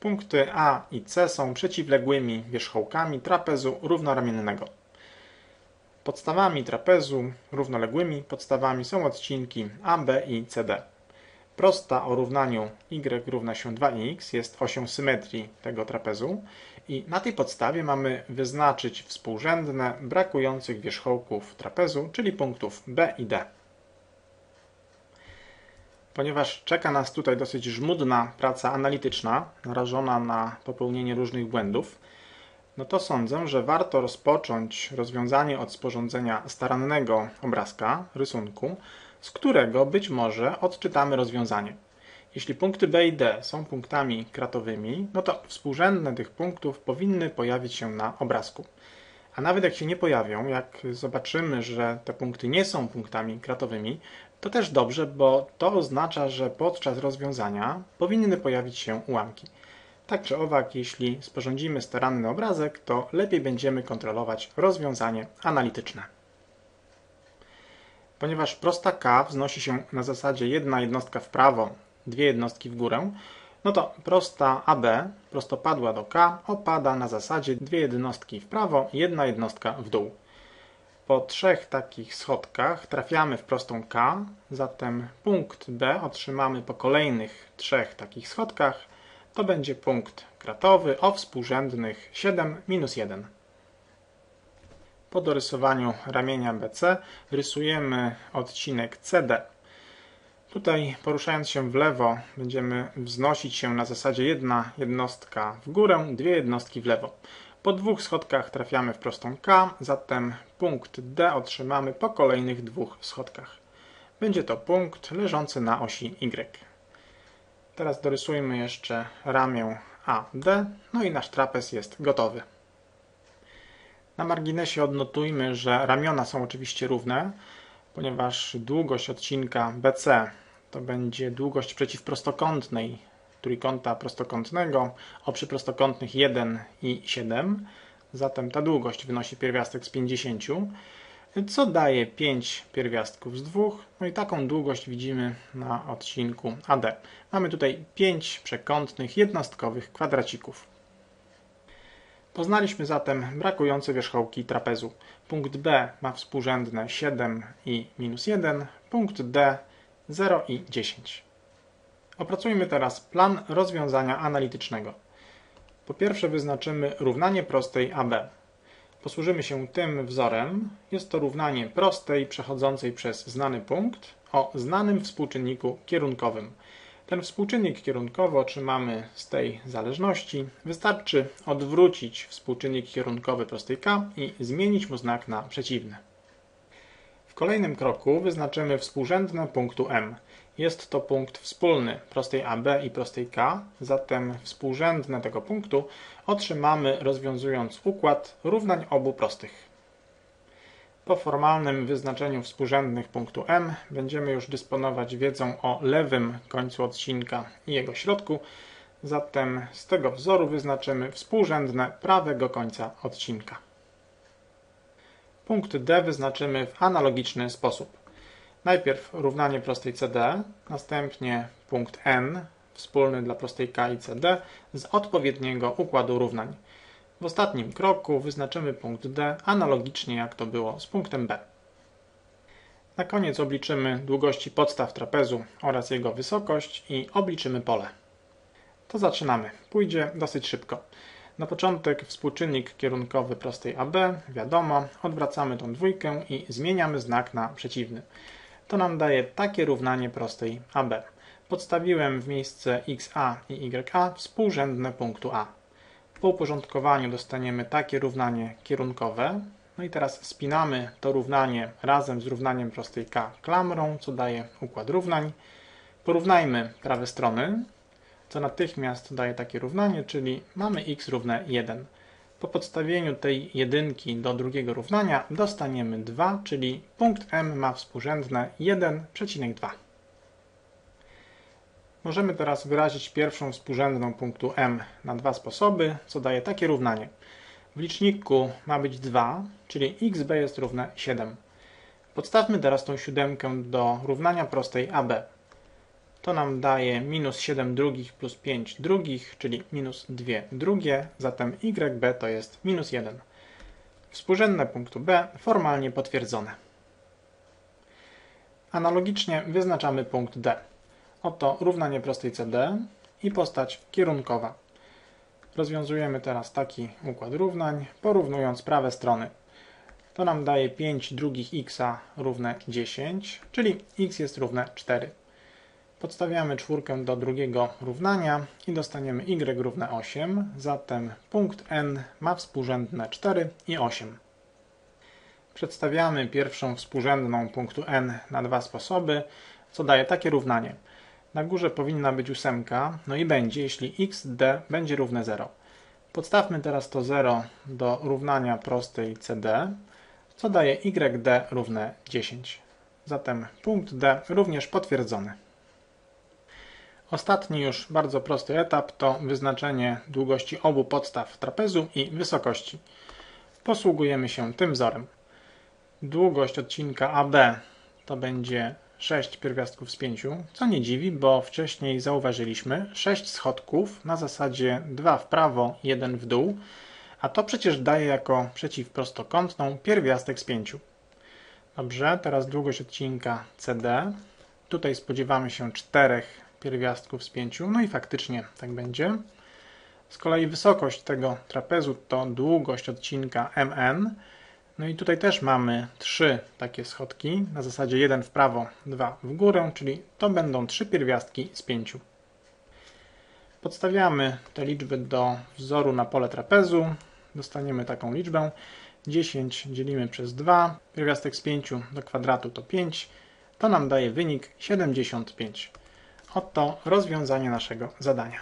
Punkty A i C są przeciwległymi wierzchołkami trapezu równoramiennego. Podstawami trapezu równoległymi podstawami są odcinki AB i CD. Prosta o równaniu y równa się 2x jest osią symetrii tego trapezu i na tej podstawie mamy wyznaczyć współrzędne brakujących wierzchołków trapezu, czyli punktów B i D. Ponieważ czeka nas tutaj dosyć żmudna praca analityczna, narażona na popełnienie różnych błędów, no to sądzę, że warto rozpocząć rozwiązanie od sporządzenia starannego obrazka, rysunku, z którego być może odczytamy rozwiązanie. Jeśli punkty B i D są punktami kratowymi, no to współrzędne tych punktów powinny pojawić się na obrazku. A nawet jak się nie pojawią, jak zobaczymy, że te punkty nie są punktami kratowymi, to też dobrze, bo to oznacza, że podczas rozwiązania powinny pojawić się ułamki. Tak czy owak, jeśli sporządzimy staranny obrazek, to lepiej będziemy kontrolować rozwiązanie analityczne. Ponieważ prosta k wznosi się na zasadzie jedna jednostka w prawo, dwie jednostki w górę, no to prosta AB, prostopadła do K, opada na zasadzie dwie jednostki w prawo, jedna jednostka w dół. Po trzech takich schodkach trafiamy w prostą K, zatem punkt B otrzymamy po kolejnych trzech takich schodkach. To będzie punkt kratowy o współrzędnych 7 minus 1. Po dorysowaniu ramienia BC rysujemy odcinek CD. Tutaj poruszając się w lewo będziemy wznosić się na zasadzie jedna jednostka w górę, dwie jednostki w lewo. Po dwóch schodkach trafiamy w prostą K, zatem punkt D otrzymamy po kolejnych dwóch schodkach. Będzie to punkt leżący na osi Y. Teraz dorysujmy jeszcze ramię AD, no i nasz trapez jest gotowy. Na marginesie odnotujmy, że ramiona są oczywiście równe, ponieważ długość odcinka BC to będzie długość przeciwprostokątnej trójkąta prostokątnego o przyprostokątnych 1 i 7. Zatem ta długość wynosi pierwiastek z 50, co daje 5 pierwiastków z 2. No i taką długość widzimy na odcinku AD. Mamy tutaj 5 przekątnych jednostkowych kwadracików. Poznaliśmy zatem brakujące wierzchołki trapezu. Punkt B ma współrzędne 7 i minus 1, punkt D 0 i 10. Opracujmy teraz plan rozwiązania analitycznego. Po pierwsze wyznaczymy równanie prostej AB. Posłużymy się tym wzorem. Jest to równanie prostej przechodzącej przez znany punkt o znanym współczynniku kierunkowym. Ten współczynnik kierunkowy otrzymamy z tej zależności. Wystarczy odwrócić współczynnik kierunkowy prostej k i zmienić mu znak na przeciwny. W kolejnym kroku wyznaczymy współrzędne punktu M. Jest to punkt wspólny prostej AB i prostej K, zatem współrzędne tego punktu otrzymamy rozwiązując układ równań obu prostych. Po formalnym wyznaczeniu współrzędnych punktu M będziemy już dysponować wiedzą o lewym końcu odcinka i jego środku, zatem z tego wzoru wyznaczymy współrzędne prawego końca odcinka. Punkt D wyznaczymy w analogiczny sposób. Najpierw równanie prostej CD, następnie punkt N, wspólny dla prostej K i CD, z odpowiedniego układu równań. W ostatnim kroku wyznaczymy punkt D analogicznie jak to było z punktem B. Na koniec obliczymy długości podstaw trapezu oraz jego wysokość i obliczymy pole. To zaczynamy. Pójdzie dosyć szybko. Na początek współczynnik kierunkowy prostej AB, wiadomo, odwracamy tą dwójkę i zmieniamy znak na przeciwny. To nam daje takie równanie prostej AB. Podstawiłem w miejsce xa i ya współrzędne punktu A. Po uporządkowaniu dostaniemy takie równanie kierunkowe. No i teraz spinamy to równanie razem z równaniem prostej k klamrą, co daje układ równań. Porównajmy prawe strony, co natychmiast daje takie równanie, czyli mamy x równe 1. Po podstawieniu tej jedynki do drugiego równania dostaniemy 2, czyli punkt M ma współrzędne 1,2. Możemy teraz wyrazić pierwszą współrzędną punktu M na dwa sposoby, co daje takie równanie. W liczniku ma być 2, czyli xb jest równe 7. Podstawmy teraz tą siódemkę do równania prostej AB. To nam daje minus 7 drugich plus 5 drugich, czyli minus 2 drugie, zatem YB to jest minus 1. Współrzędne punktu B formalnie potwierdzone. Analogicznie wyznaczamy punkt D. Oto równanie prostej CD i postać kierunkowa. Rozwiązujemy teraz taki układ równań, porównując prawe strony. To nam daje 5 drugich x równe 10, czyli x jest równe 4. Podstawiamy czwórkę do drugiego równania i dostaniemy y równe 8, zatem punkt n ma współrzędne 4 i 8. Przedstawiamy pierwszą współrzędną punktu n na dwa sposoby, co daje takie równanie. Na górze powinna być ósemka, no i będzie, jeśli xd będzie równe 0. Podstawmy teraz to 0 do równania prostej CD, co daje yd równe 10. Zatem punkt D również potwierdzony. Ostatni już bardzo prosty etap to wyznaczenie długości obu podstaw trapezu i wysokości. Posługujemy się tym wzorem. Długość odcinka AB to będzie 6 pierwiastków z 5, co nie dziwi, bo wcześniej zauważyliśmy 6 schodków na zasadzie 2 w prawo, 1 w dół, a to przecież daje jako przeciwprostokątną pierwiastek z 5. Dobrze, teraz długość odcinka CD. Tutaj spodziewamy się 4 pierwiastków z 5, no i faktycznie tak będzie. Z kolei wysokość tego trapezu to długość odcinka MN. No i tutaj też mamy trzy takie schodki, na zasadzie 1 w prawo, 2 w górę, czyli to będą trzy pierwiastki z 5. Podstawiamy te liczby do wzoru na pole trapezu. Dostaniemy taką liczbę. 10 dzielimy przez 2, pierwiastek z 5 do kwadratu to 5. To nam daje wynik 75. Oto rozwiązanie naszego zadania.